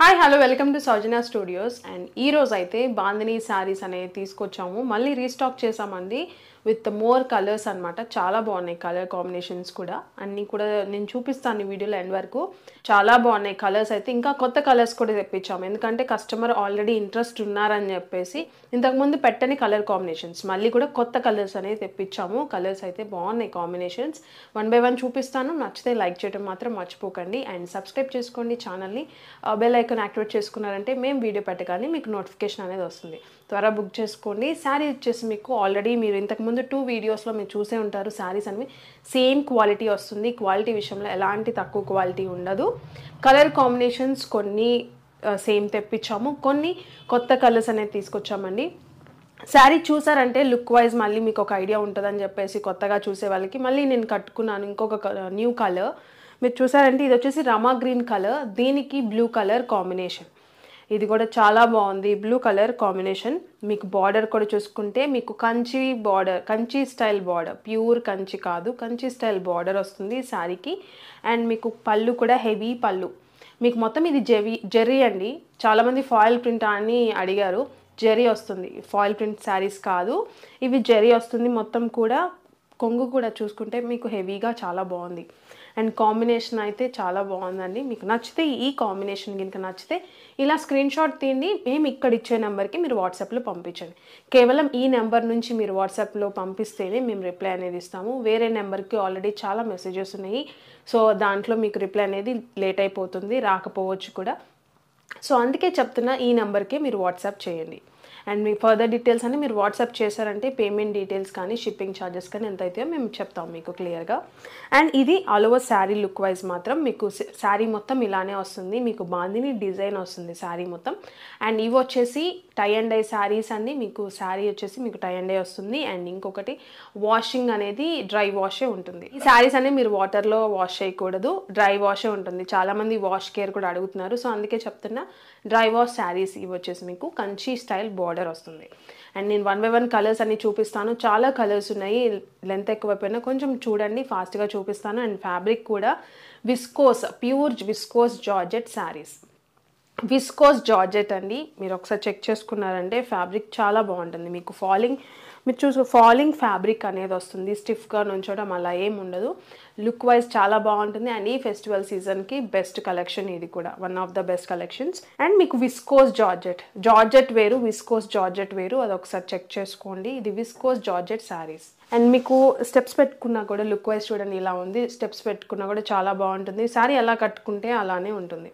Hi hello welcome to Soujana studios and ఈ రోజు అయితే బాందిని శారీస్ అనేవి తీసుకొచ్చాము. మళ్ళీ రీస్టాక్ చేసామండి. విత్ మోర్ కలర్స్ అన్నమాట. చాలా బాగున్నాయి కలర్ కాంబినేషన్స్ కూడా. అన్నీ కూడా నేను చూపిస్తాను ఈ వీడియోలో ఎండ్ వరకు. చాలా బాగున్నాయి కలర్స్ అయితే. ఇంకా కొత్త కలర్స్ కూడా తెప్పించాము. ఎందుకంటే కస్టమర్ ఆల్రెడీ ఇంట్రెస్ట్ ఉన్నారని చెప్పేసి ఇంతకుముందు పెట్టని కలర్ కాంబినేషన్స్. మళ్ళీ కూడా కొత్త కలర్స్ అనేవి తెప్పించాము. కలర్స్ అయితే బాగున్నాయి కాంబినేషన్స్. వన్ బై వన్ చూపిస్తాను. నచ్చితే లైక్ చేయడం మాత్రం మర్చిపోకండి. అండ్ సబ్స్క్రైబ్ చేసుకోండి ఛానల్ని. బెల్ ఐకాన్ యాక్టివేట్ చేసుకున్నారంటే మేము వీడియో పెట్టగానే మీకు నోటిఫికేషన్ అనేది వస్తుంది. త్వరగా బుక్ చేసుకోండి. శారీ వచ్చేసి మీకు ఆల్రెడీ మీరు ఇంతకుముందు టూ వీడియోస్లో మీరు చూసే ఉంటారు శారీస్ అనేవి సేమ్ క్వాలిటీ వస్తుంది. క్వాలిటీ విషయంలో ఎలాంటి తక్కువ క్వాలిటీ ఉండదు. కలర్ కాంబినేషన్స్ కొన్ని సేమ్ తెప్పించాము. కొన్ని కొత్త కలర్స్ అనేది తీసుకొచ్చామండి. శారీ చూసారంటే లుక్ వైజ్ మళ్ళీ మీకు ఒక ఐడియా ఉంటుందని చెప్పేసి కొత్తగా చూసే వాళ్ళకి మళ్ళీ నేను కట్టుకున్నాను ఇంకొక న్యూ కలర్ మీరు చూసారంటే ఇది వచ్చేసి రమా గ్రీన్ కలర్ దీనికి బ్లూ కలర్ కాంబినేషన్ ఇది కూడా చాలా బాగుంది. బ్లూ కలర్ కాంబినేషన్ మీకు బార్డర్ కూడా చూసుకుంటే మీకు Kanchi border Kanchi style border pure Kanchi కాదు కంచి స్టైల్ బార్డర్ వస్తుంది శారీకి. అండ్ మీకు పళ్ళు కూడా హెవీ పళ్ళు. మీకు మొత్తం ఇది జెవి జెర్రీ అండి. చాలామంది ఫాయిల్ ప్రింట్ అని అడిగారు. జెరీ వస్తుంది. ఫాయిల్ ప్రింట్ శారీస్ కాదు. ఇవి జెరీ వస్తుంది. మొత్తం కూడా కొంగు కూడా చూసుకుంటే మీకు హెవీగా చాలా బాగుంది. అండ్ కాంబినేషన్ అయితే చాలా బాగుందండి. మీకు నచ్చితే ఈ కాంబినేషన్ కనుక నచ్చితే ఇలా స్క్రీన్ షాట్ తీయండి. మేము ఇక్కడ ఇచ్చే నెంబర్కి మీరు వాట్సాప్లో పంపించండి. కేవలం ఈ నెంబర్ నుంచి మీరు వాట్సాప్లో పంపిస్తేనే మేము రిప్లై అనేది ఇస్తాము. వేరే నెంబర్కి ఆల్రెడీ చాలా మెసేజెస్ ఉన్నాయి. సో దాంట్లో మీకు రిప్లై అనేది లేట్ అయిపోతుంది. రాకపోవచ్చు కూడా. సో అందుకే చెప్తున్నా ఈ నెంబర్కే మీరు వాట్సాప్ చేయండి. అండ్ మీ ఫర్దర్ డీటెయిల్స్ అని మీరు వాట్సాప్ చేశారంటే పేమెంట్ డీటెయిల్స్ కానీ షిప్పింగ్ ఛార్జెస్ కానీ ఎంత అయితే మేము చెప్తాం మీకు క్లియర్గా అండ్ ఇది all over sari look wise మాత్రం మీకు శారీ మొత్తం ఇలానే వస్తుంది. మీకు బాందిని డిజైన్ వస్తుంది శారీ మొత్తం. అండ్ ఇవి వచ్చేసి టై అండ్ డై శారీస్ అన్ని మీకు శారీ వచ్చేసి మీకు టై అండ్ డై వస్తుంది. అండ్ ఇంకొకటి వాషింగ్ అనేది డ్రై వాషే ఉంటుంది. ఈ శారీస్ అనేవి మీరు వాటర్లో వాష్ చేయకూడదు. డ్రై వాషే ఉంటుంది. చాలామంది వాష్ కేర్ కూడా అడుగుతున్నారు. సో అందుకే చెప్తున్నా డ్రై వాష్ శారీస్ ఇవి వచ్చేసి మీకు కంచి స్టైల్ బాడీ బార్డర్ వస్తుంది. అండ్ నేను వన్ బై వన్ కలర్స్ అన్ని చూపిస్తాను. చాలా కలర్స్ ఉన్నాయి. లెంత్ ఎక్కువైపోయినా కొంచెం చూడండి ఫాస్ట్గా చూపిస్తాను. అండ్ ఫ్యాబ్రిక్ కూడా viscose pure viscose georgette saris. Viscose georgette అండి. మీరు ఒకసారి చెక్ చేసుకున్నారంటే ఫ్యాబ్రిక్ చాలా బాగుంటుంది. మీకు ఫాలింగ్ మీరు చూసు ఫాలింగ్ ఫ్యాబ్రిక్ అనేది వస్తుంది. స్టిఫ్గా నుంచోవడం అలా ఏం ఉండదు. లుక్ వైజ్ చాలా బాగుంటుంది. అండ్ ఈ ఫెస్టివల్ సీజన్కి బెస్ట్ కలెక్షన్ ఇది కూడా. One of the best collections and మీకు విస్కోస్ జార్జెట్ జార్జెట్ వేరు విస్కోస్ జార్జెట్ వేరు. అది ఒకసారి చెక్ చేసుకోండి. ఇది విస్కోస్ జార్జెట్ శారీస్ అండ్ మీకు స్టెప్స్ పెట్టుకున్నా కూడా లుక్ వైజ్ చూడండి ఇలా ఉంది. స్టెప్స్ పెట్టుకున్నా కూడా చాలా బాగుంటుంది. శారీ ఎలా కట్టుకుంటే అలానే ఉంటుంది.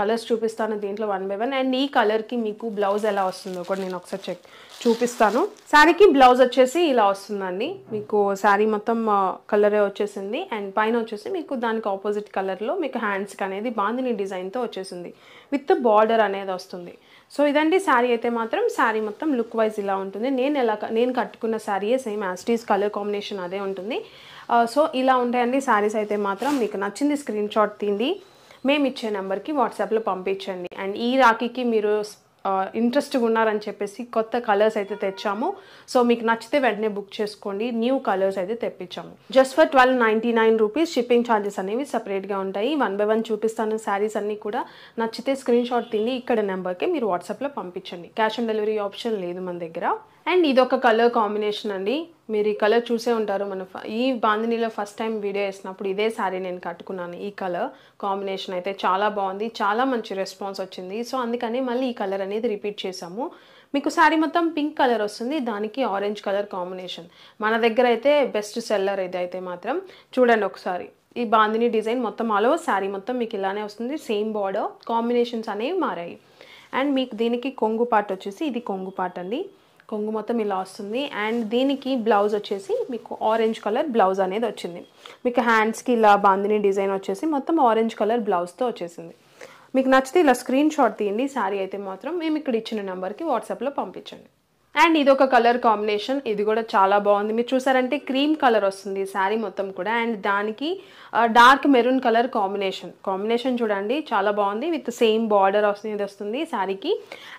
కలర్స్ చూపిస్తాను దీంట్లో వన్ బై వన్ అండ్ ఈ కలర్కి మీకు బ్లౌజ్ ఎలా వస్తుందో కూడా నేను ఒకసారి చెక్ చూపిస్తాను. శారీకి బ్లౌజ్ వచ్చేసి ఇలా వస్తుందండి. మీకు శారీ మొత్తం కలరే వచ్చేసింది. అండ్ పైన వచ్చేసి మీకు దానికి ఆపోజిట్ కలర్లో మీకు హ్యాండ్స్కి అనేది బాందిని డిజైన్తో వచ్చేసింది. విత్ బార్డర్ అనేది వస్తుంది. సో ఇదండి శారీ అయితే మాత్రం శారీ మొత్తం లుక్ వైజ్ ఇలా ఉంటుంది. నేను ఎలా నేను కట్టుకున్న శారీయే same as this colour combination అదే ఉంటుంది. సో ఇలా ఉంటాయండి శారీస్ అయితే మాత్రం. మీకు నచ్చింది స్క్రీన్ షాట్ తీండి మేము ఇచ్చే నెంబర్కి వాట్సాప్లో పంపించండి. అండ్ ఈ రాఖీకి మీరు ఇంట్రెస్ట్గా ఉన్నారని చెప్పేసి కొత్త కలర్స్ అయితే తెచ్చాము. సో మీకు నచ్చితే వెంటనే బుక్ చేసుకోండి. న్యూ కలర్స్ అయితే తెప్పించాము. Just for twelve ninety nine rupees shipping charges అనేవి సపరేట్గా ఉంటాయి. వన్ బై వన్ చూపిస్తాను శారీస్ అన్నీ కూడా. నచ్చితే స్క్రీన్ షాట్ తిని ఇక్కడ నెంబర్కి మీరు వాట్సాప్లో పంపించండి. క్యాష్ ఆన్ డెలివరీ ఆప్షన్ లేదు మన దగ్గర. అండ్ ఇది ఒక కలర్ కాంబినేషన్ అండి. మీరు ఈ కలర్ చూసే ఉంటారు. మన ఈ బాందినీలో ఫస్ట్ టైం వీడియో వేసినప్పుడు ఇదే శారీ నేను కట్టుకున్నాను ఈ కలర్ కాంబినేషన్ అయితే. చాలా బాగుంది. చాలా మంచి రెస్పాన్స్ వచ్చింది. సో అందుకని మళ్ళీ ఈ కలర్ అనేది రిపీట్ చేసాము మీకు శారీ మొత్తం పింక్ కలర్ వస్తుంది. దానికి ఆరెంజ్ కలర్ కాంబినేషన్. మన దగ్గర అయితే బెస్ట్ సెల్లర్ ఇది అయితే మాత్రం. చూడండి ఒకసారి. ఈ బాందిని డిజైన్ మొత్తం ఆలో శారీ మొత్తం మీకు ఇలానే వస్తుంది. Same border. కాంబినేషన్స్ అనేవి మారాయి. అండ్ మీకు దీనికి కొంగు పార్ట్ వచ్చేసి ఇది కొంగు పార్ట్ అండి. కొంగు మొత్తం ఇలా వస్తుంది. అండ్ దీనికి బ్లౌజ్ వచ్చేసి మీకు ఆరెంజ్ కలర్ బ్లౌజ్ అనేది వచ్చింది. మీకు హ్యాండ్స్కి ఇలా బాందిని డిజైన్ వచ్చేసి మొత్తం ఆరెంజ్ కలర్ బ్లౌజ్తో వచ్చేసింది. మీకు నచ్చితే ఇలా స్క్రీన్ షాట్ తీయండి. శారీ అయితే మాత్రం మేము ఇక్కడ ఇచ్చిన నెంబర్కి వాట్సాప్లో పంపించండి. అండ్ ఇది ఒక కలర్ కాంబినేషన్ ఇది కూడా చాలా బాగుంది. మీరు చూసారంటే క్రీమ్ కలర్ వస్తుంది శారీ మొత్తం కూడా. అండ్ దానికి dark maroon colour combination combination చూడండి చాలా బాగుంది. విత్ సేమ్ బార్డర్ వస్తుంది వస్తుంది శారీకి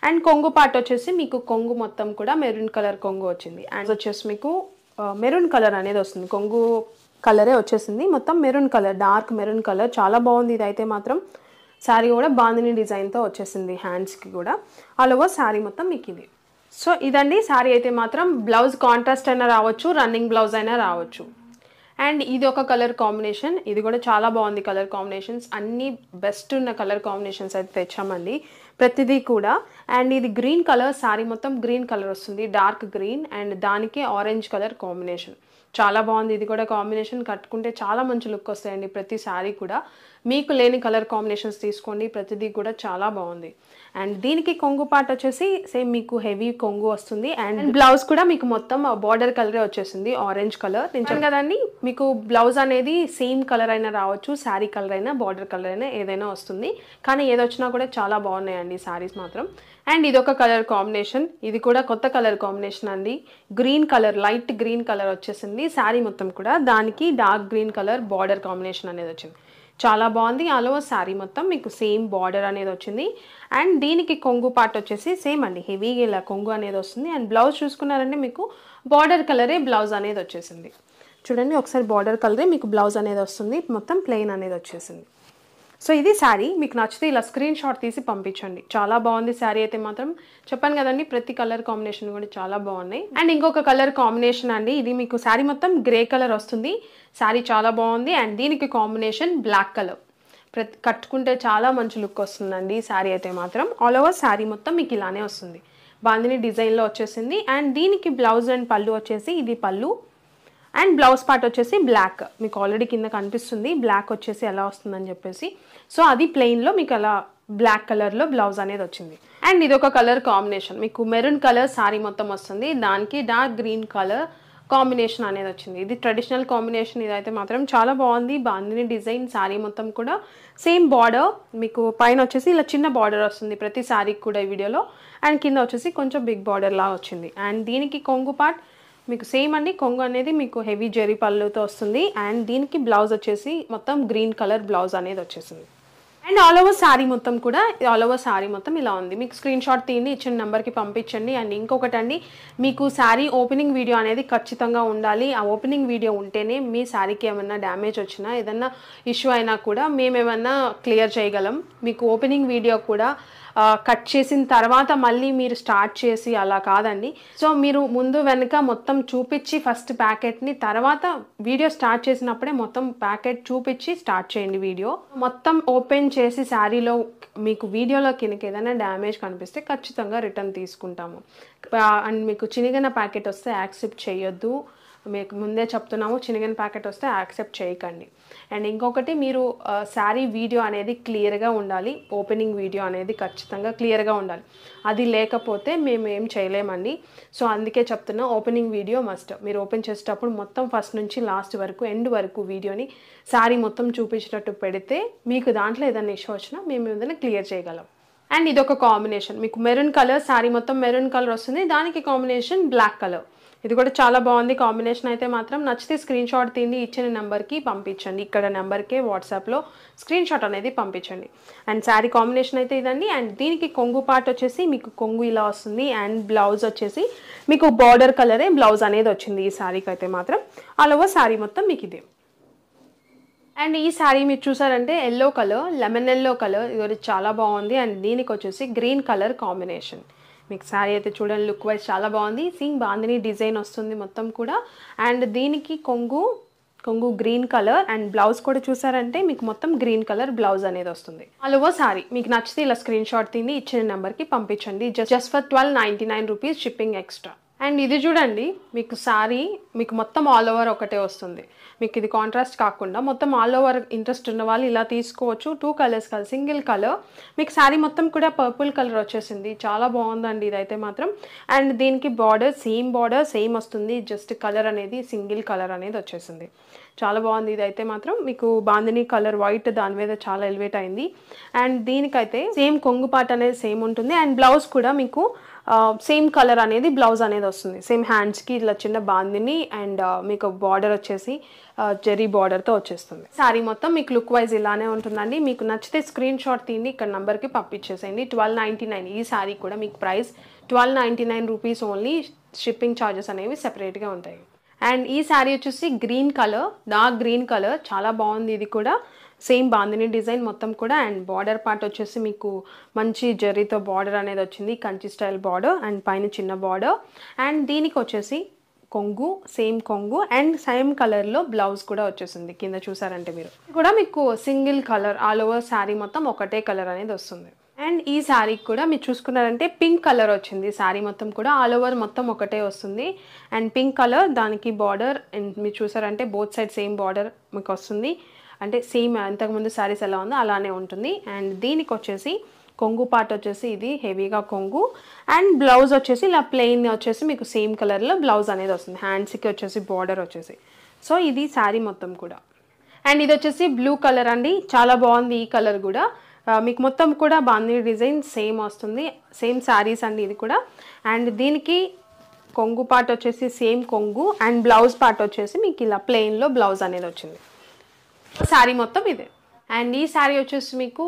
అండ్ కొంగు పార్ట్ వచ్చేసి మీకు కొంగు మొత్తం కూడా మెరూన్ కలర్ కొంగు వచ్చింది. అండ్ వచ్చేసి మీకు uh, మెరూన్ కలర్ అనేది వస్తుంది. కొంగు కలరే వచ్చేసింది. మొత్తం maroon colour dark maroon colour చాలా బాగుంది ఇది అయితే మాత్రం. శారీ కూడా బాందిని డిజైన్తో వచ్చేసింది హ్యాండ్స్కి కూడా. ఆల్ ఓవర్ శారీ మొత్తం మీకు ఇది సో ఇదండి శారీ అయితే మాత్రం బ్లౌజ్ కాంట్రాస్ట్ అయినా రావచ్చు రన్నింగ్ బ్లౌజ్ అయినా రావచ్చు. అండ్ ఇది ఒక కలర్ కాంబినేషన్. ఇది కూడా చాలా బాగుంది కలర్ కాంబినేషన్స్. అన్ని బెస్ట్ ఉన్న కలర్ కాంబినేషన్స్ అయితే తెచ్చామండి. ప్రతిదీ కూడా. అండ్ ఇది గ్రీన్ కలర్ శారీ మొత్తం గ్రీన్ కలర్ వస్తుంది. డార్క్ గ్రీన్ అండ్ దానికి ఆరెంజ్ కలర్ కాంబినేషన్. చాలా బాగుంది. ఇది కూడా కాంబినేషన్ కట్టుకుంటే చాలా మంచి లుక్ వస్తాయండి ప్రతి శారీ కూడా. మీకు లేని కలర్ కాంబినేషన్స్ తీసుకోండి. ప్రతిదీ కూడా చాలా బాగుంది. అండ్ దీనికి కొంగు పార్ట్ వచ్చేసి సేమ్ మీకు హెవీ కొంగు వస్తుంది. అండ్ బ్లౌజ్ కూడా మీకు మొత్తం బార్డర్ కలరే వచ్చేసింది. Orange colour. నేను కదండి మీకు బ్లౌజ్ అనేది సేమ్ కలర్ అయినా రావచ్చు శారీ కలర్ అయినా బార్డర్ కలర్ అయినా ఏదైనా వస్తుంది. కానీ ఏదొచ్చినా కూడా చాలా బాగున్నాయండి. శారీస్ మాత్రం. అండ్ ఇది ఒక కలర్ కాంబినేషన్ ఇది కూడా కొత్త కలర్ కాంబినేషన్ అండి. Green colour light green colour వచ్చేసింది. శారీ మొత్తం కూడా. దానికి dark green colour border combination అనేది వచ్చింది. చాలా బాగుంది. అలో శారీ మొత్తం మీకు సేమ్ బార్డర్ అనేది వచ్చింది. అండ్ దీనికి కొంగు పార్ట్ వచ్చేసి సేమ్ అండి. హెవీగా ఇలా కొంగు అనేది వస్తుంది. అండ్ బ్లౌజ్ చూసుకున్నారంటే మీకు బార్డర్ కలరే బ్లౌజ్ అనేది వచ్చేసింది. చూడండి ఒకసారి బార్డర్ కలరే మీకు బ్లౌజ్ అనేది వస్తుంది. మొత్తం ప్లెయిన్ అనేది వచ్చేసింది. సో ఇది శారీ మీకు నచ్చితే ఇలా స్క్రీన్ షాట్ తీసి పంపించండి. చాలా బాగుంది శారీ అయితే మాత్రం. చెప్పాను కదండి ప్రతి కలర్ కాంబినేషన్ కూడా చాలా బాగున్నాయి. అండ్ ఇంకొక కలర్ కాంబినేషన్ అండి ఇది మీకు శారీ మొత్తం గ్రే కలర్ వస్తుంది. శారీ చాలా బాగుంది అండ్ దీనికి కాంబినేషన్ బ్లాక్ కలర్ ప్రతి కట్టుకుంటే చాలా మంచి లుక్ వస్తుందండి శారీ అయితే మాత్రం. ఆల్ ఓవర్ శారీ మొత్తం మీకు ఇలానే వస్తుంది. బాందిని డిజైన్లో వచ్చేసింది. అండ్ దీనికి బ్లౌజ్ అండ్ పళ్ళు వచ్చేసి ఇది పళ్ళు. అండ్ బ్లౌజ్ పార్ట్ వచ్చేసి బ్లాక్ మీకు ఆల్రెడీ కింద కనిపిస్తుంది. బ్లాక్ వచ్చేసి ఎలా వస్తుందని చెప్పేసి. సో అది ప్లెయిన్లో మీకు అలా బ్లాక్ కలర్లో బ్లౌజ్ అనేది వచ్చింది. అండ్ ఇది ఒక కలర్ కాంబినేషన్ మీకు మెరూన్ కలర్ సారీ మొత్తం వస్తుంది. దానికి డార్క్ గ్రీన్ కలర్ కాంబినేషన్ అనేది వచ్చింది. ఇది ట్రెడిషనల్ కాంబినేషన్ ఇదైతే మాత్రం చాలా బాగుంది. బాగుంది డిజైన్ శారీ మొత్తం కూడా సేమ్ బార్డర్ మీకు పైన వచ్చేసి ఇలా చిన్న బార్డర్ వస్తుంది. ప్రతి శారీకి కూడా ఈ వీడియోలో అండ్ కింద వచ్చేసి కొంచెం బిగ్ బార్డర్లా వచ్చింది. అండ్ దీనికి కొంగు పార్ట్ మీకు సేమ్ అండి. కొంగు అనేది మీకు హెవీ జెరీ పళ్ళుతో వస్తుంది. అండ్ దీనికి బ్లౌజ్ వచ్చేసి మొత్తం గ్రీన్ కలర్ బ్లౌజ్ అనేది వచ్చేసింది. అండ్ ఆల్ ఓవర్ శారీ మొత్తం కూడా ఆల్ ఓవర్ శారీ మొత్తం ఇలా ఉంది. మీకు స్క్రీన్ షాట్ తీయండి ఇచ్చిన నెంబర్కి పంపించండి. అండ్ ఇంకొకటి అండి మీకు శారీ ఓపెనింగ్ వీడియో అనేది ఖచ్చితంగా ఉండాలి. ఆ ఓపెనింగ్ వీడియో ఉంటేనే మీ శారీకి ఏమైనా డ్యామేజ్ వచ్చినా ఏదన్నా ఇష్యూ అయినా కూడా మేమేమన్నా క్లియర్ చేయగలం. మీకు ఓపెనింగ్ వీడియో కూడా కట్ చేసిన తర్వాత మళ్ళీ మీరు స్టార్ట్ చేసి అలా కాదండి. సో మీరు ముందు వెనుక మొత్తం చూపించి ఫస్ట్ ప్యాకెట్ని తర్వాత వీడియో స్టార్ట్ చేసినప్పుడే మొత్తం ప్యాకెట్ చూపించి స్టార్ట్ చేయండి వీడియో మొత్తం ఓపెన్ చేసి శారీలో మీకు వీడియోలో కిందకి ఏదైనా డ్యామేజ్ కనిపిస్తే ఖచ్చితంగా రిటర్న్ తీసుకుంటాము. అండ్ మీకు చినిగిన ప్యాకెట్ వస్తే యాక్సెప్ట్ చేయొద్దు. మీకు ముందే చెప్తున్నాము చినిగిన ప్యాకెట్ వస్తే యాక్సెప్ట్ చేయకండి. అండ్ ఇంకొకటి మీరు శారీ వీడియో అనేది క్లియర్గా ఉండాలి. ఓపెనింగ్ వీడియో అనేది ఖచ్చితంగా క్లియర్గా ఉండాలి. అది లేకపోతే మేము ఏం చేయలేమండి. సో అందుకే చెప్తున్నా ఓపెనింగ్ వీడియో మస్ట్. మీరు ఓపెన్ చేసేటప్పుడు మొత్తం ఫస్ట్ నుంచి లాస్ట్ వరకు ఎండ్ వరకు వీడియోని శారీ మొత్తం చూపించేటట్టు పెడితే మీకు దాంట్లో ఏదైనా ఇష్యూ వచ్చినా మేము ఏదైనా క్లియర్ చేయగలం. అండ్ ఇదొక కాంబినేషన్. మీకు మెరూన్ కలర్ శారీ మొత్తం మెరూన్ కలర్ వస్తుంది. దానికి కాంబినేషన్ బ్లాక్ కలర్. ఇది కూడా చాలా బాగుంది. కాంబినేషన్ అయితే మాత్రం నచ్చితే స్క్రీన్ షాట్ తీంది ఇచ్చిన నెంబర్కి పంపించండి. ఇక్కడ నెంబర్కే వాట్సాప్లో స్క్రీన్ షాట్ అనేది పంపించండి. అండ్ శారీ కాంబినేషన్ అయితే ఇదండి. అండ్ దీనికి కొంగు పార్ట్ వచ్చేసి మీకు కొంగు ఇలా వస్తుంది. అండ్ బ్లౌజ్ వచ్చేసి మీకు బార్డర్ కలరే బ్లౌజ్ అనేది వచ్చింది ఈ శారీకి అయితే మాత్రం. ఆల్ ఓవర్ శారీ మొత్తం మీకు ఇదే. అండ్ ఈ శారీ మీరు చూసారంటే yellow colour lemon yellow colour. ఇది చాలా బాగుంది. అండ్ దీనికి వచ్చేసి గ్రీన్ కలర్ కాంబినేషన్. మీకు శారీ అయితే చూడండి లుక్ వైజ్ చాలా బాగుంది. సింగ్ బాందిని డిజైన్ వస్తుంది మొత్తం కూడా. అండ్ దీనికి కొంగు కొంగు గ్రీన్ కలర్ అండ్ బ్లౌజ్ కూడా చూసారంటే మీకు మొత్తం గ్రీన్ కలర్ బ్లౌజ్ అనేది వస్తుంది. అలవో సారీ మీకు నచ్చితే ఇలా స్క్రీన్ షాట్ తింది ఇచ్చిన నెంబర్కి పంపించండి. Just just for twelve ninety nine rupees shipping extra and ఇది చూడండి మీకు సారీ మీకు మొత్తం ఆల్ ఓవర్ ఒకటే వస్తుంది. మీకు ఇది కాంట్రాస్ట్ కాకుండా మొత్తం ఆల్ ఓవర్ ఇంట్రెస్ట్ ఉన్న వాళ్ళు ఇలా తీసుకోవచ్చు. టూ కలర్స్ కాదు సింగిల్ కలర్ మీకు శారీ మొత్తం కూడా పర్పుల్ కలర్ వచ్చేసింది. చాలా బాగుందండి ఇదైతే మాత్రం. అండ్ దీనికి బార్డర్ సేమ్ బార్డర్ సేమ్ వస్తుంది. జస్ట్ కలర్ అనేది సింగిల్ కలర్ అనేది వచ్చేసింది. చాలా బాగుంది ఇదైతే మాత్రం. మీకు బాందిని కలర్ వైట్ దాని మీద చాలా ఎలివేట్ అయింది. అండ్ దీనికైతే సేమ్ కొంగు పాట అనేది సేమ్ ఉంటుంది. అండ్ బ్లౌజ్ కూడా మీకు సేమ్ కలర్ అనేది బ్లౌజ్ అనేది వస్తుంది. సేమ్ హ్యాండ్స్కి ఇట్లా చిన్న బాందిని అండ్ uh, మీకు బార్డర్ వచ్చేసి జెరీ బార్డర్తో వచ్చేస్తుంది. శారీ మొత్తం మీకు లుక్ వైజ్ ఇలానే ఉంటుందండి. మీకు నచ్చితే స్క్రీన్ షాట్ తీయండి ఇక్కడ నెంబర్కి పంపించేసేయండి. ట్వెల్వ్ నైంటీ నైన్ ఈ శారీ కూడా మీకు price twelve ninety nine rupees only shipping charges అనేవి సెపరేట్గా ఉంటాయి. అండ్ ఈ శారీ వచ్చేసి green colour dark green colour చాలా బాగుంది ఇది కూడా. సేమ్ బాందిని డిజైన్ మొత్తం కూడా అండ్ బార్డర్ పార్ట్ వచ్చేసి మీకు మంచి జరీతో బార్డర్ అనేది వచ్చింది కంచి స్టైల్ బార్డర్ అండ్ పైన చిన్న బార్డర్. అండ్ దీనికి వచ్చేసి కొంగు సేమ్ కొంగు అండ్ సేమ్ కలర్లో బ్లౌజ్ కూడా వచ్చేసింది కింద చూసారంటే మీరు. కూడా మీకు single colour all over sari మొత్తం ఒకటే కలర్ అనేది వస్తుంది. అండ్ ఈ శారీకి కూడా మీరు చూసుకున్నారంటే పింక్ కలర్ వచ్చింది శారీ మొత్తం కూడా ఆల్ ఓవర్ మొత్తం ఒకటే వస్తుంది. అండ్ పింక్ కలర్ దానికి బార్డర్ అండ్ మీరు చూసారంటే బోత్ సైడ్ సేమ్ బార్డర్ మీకు వస్తుంది. అంటే సేమ్ ఇంతకుముందు శారీస్ ఎలా ఉందో అలానే ఉంటుంది. అండ్ దీనికి వచ్చేసి కొంగు పార్ట్ వచ్చేసి ఇది హెవీగా కొంగు. అండ్ బ్లౌజ్ వచ్చేసి ఇలా ప్లెయిన్ వచ్చేసి మీకు సేమ్ కలర్లో బ్లౌజ్ అనేది వస్తుంది. హ్యాండ్స్కి వచ్చేసి బార్డర్ వచ్చేసి. సో ఇది శారీ మొత్తం కూడా. అండ్ ఇది వచ్చేసి బ్లూ కలర్ అండి. చాలా బాగుంది ఈ కలర్ కూడా. మీకు మొత్తం కూడా బాందీ డిజైన్ సేమ్ వస్తుంది. సేమ్ శారీస్ అండి ఇది కూడా. అండ్ దీనికి కొంగు పార్ట్ వచ్చేసి సేమ్ కొంగు. అండ్ బ్లౌజ్ పార్ట్ వచ్చేసి మీకు ఇలా ప్లెయిన్లో బ్లౌజ్ అనేది వచ్చింది. శారీ మొత్తం ఇదే. అండ్ ఈ శారీ వచ్చేసి మీకు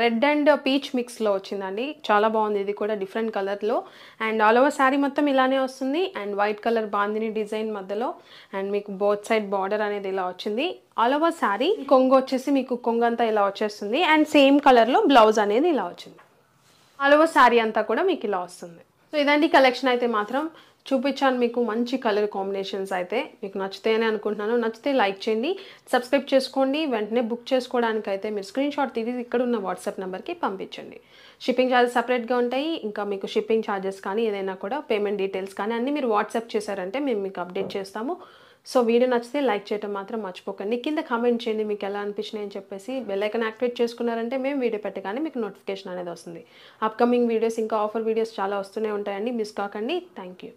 రెడ్ అండ్ పీచ్ మిక్స్లో వచ్చిందండి. చాలా బాగుంది. ఇది కూడా డిఫరెంట్ కలర్లో. అండ్ ఆల్ ఓవర్ శారీ మొత్తం ఇలానే వస్తుంది. And white colour bandhani design మధ్యలో. అండ్ మీకు బోత్ సైడ్ బార్డర్ అనేది ఇలా వచ్చింది. ఆల్ ఓవర్ శారీ కొంగు వచ్చేసి మీకు కొంగు అంతా ఇలా వచ్చేస్తుంది. అండ్ సేమ్ కలర్లో బ్లౌజ్ అనేది ఇలా వచ్చింది. ఆల్ ఓవర్ శారీ అంతా కూడా మీకు ఇలా వస్తుంది. సో ఇదండి కలెక్షన్ అయితే మాత్రం. చూపించాను మీకు మంచి కలర్ కాంబినేషన్స్ అయితే. మీకు నచ్చితేనే అనుకుంటున్నాను. నచ్చితే లైక్ చేయండి. సబ్స్క్రైబ్ చేసుకోండి. వెంటనే బుక్ చేసుకోవడానికి అయితే మీరు స్క్రీన్ షాట్ తీసి ఇక్కడ ఉన్న వాట్సాప్ నెంబర్కి పంపించండి. షిప్పింగ్ ఛార్జెస్ సపరేట్గా ఉంటాయి. ఇంకా మీకు షిప్పింగ్ ఛార్జెస్ కానీ ఏదైనా కూడా పేమెంట్ డీటెయిల్స్ కానీ అన్నీ మీరు వాట్సాప్ చేశారంటే మేము మీకు అప్డేట్ చేస్తాము. సో వీడియో నచ్చితే లైక్ చేయడం మాత్రం మర్చిపోకండి. కింద కామెంట్ చేయండి మీకు ఎలా అనిపించినాయి అని చెప్పేసి. బెల్లైకన్ యాక్టివేట్ చేసుకున్నారంటే మేము వీడియో పెట్టగానే మీకు నోటిఫికేషన్ అనేది వస్తుంది. అప్కమింగ్ వీడియోస్ ఇంకా ఆఫర్ వీడియోస్ చాలా వస్తూనే ఉంటాయండి. మిస్ కాకండి. Thank you.